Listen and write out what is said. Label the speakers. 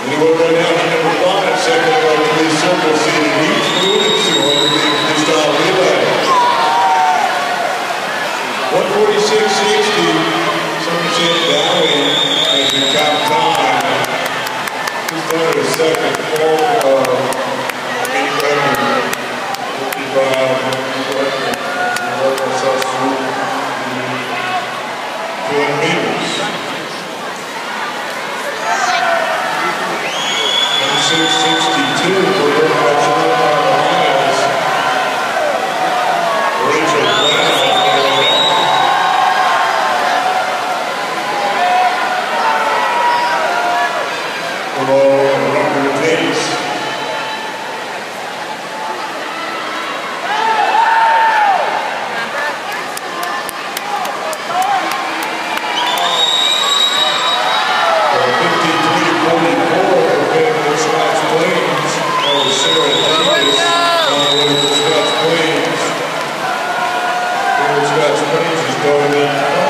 Speaker 1: Now to number five, second by three moving 200 meter freestyle relay. 146.60, Somerset Valley as your top time. A second, 662 for Archibald Miles. Rachel Brown. Пускай спрыгнет, что у меня...